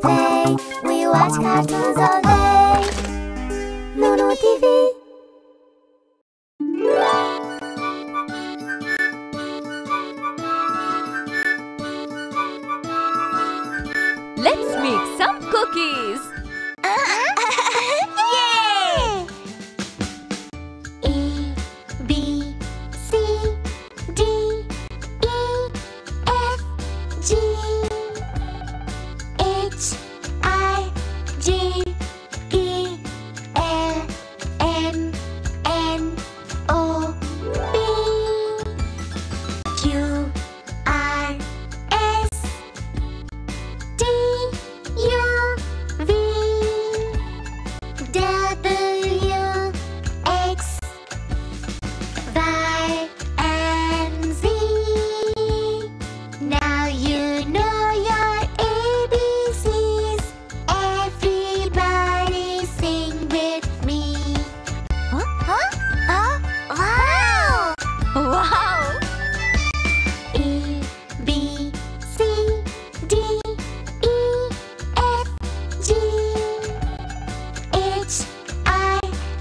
play. We watch cartoons all day. Lulu TV. Let's make some cookies.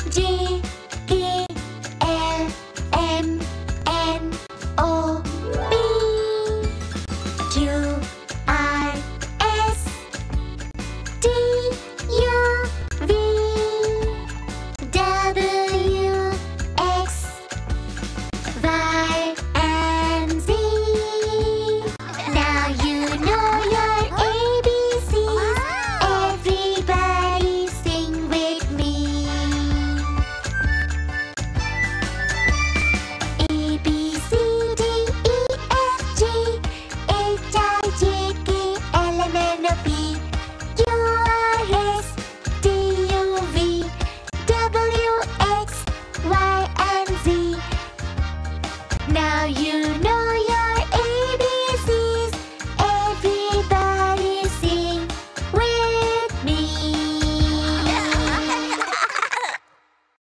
金